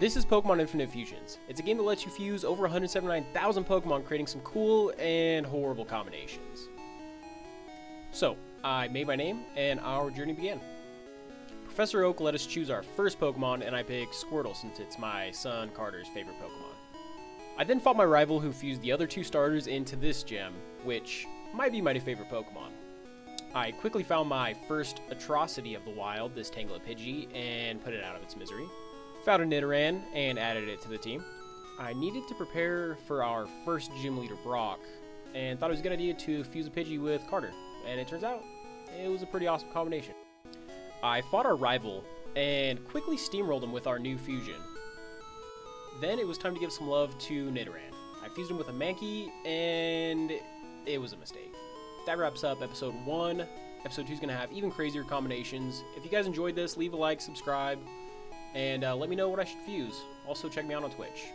This is Pokemon Infinite Fusions. It's a game that lets you fuse over 179,000 Pokemon, creating some cool and horrible combinations. So, I made my name, and our journey began. Professor Oak let us choose our first Pokemon, and I picked Squirtle since it's my son Carter's favorite Pokemon. I then fought my rival who fused the other two starters into this gem, which might be my favorite Pokemon. I quickly found my first atrocity of the wild, this Tangela Pidgey, and put it out of its misery. Found a Nidoran and added it to the team. I needed to prepare for our first gym leader, Brock, and thought it was a good idea to fuse a Pidgey with Carter, and it turns out it was a pretty awesome combination. I fought our rival and quickly steamrolled him with our new fusion. Then it was time to give some love to Nidoran. I fused him with a Mankey, and it was a mistake. That wraps up episode 1. Episode 2 is going to have even crazier combinations. If you guys enjoyed this, leave a like, subscribe, and uh, let me know what I should fuse. Also, check me out on Twitch.